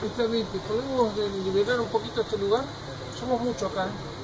Justamente, podemos liberar un poquito este lugar. Somos muchos acá. ¿eh?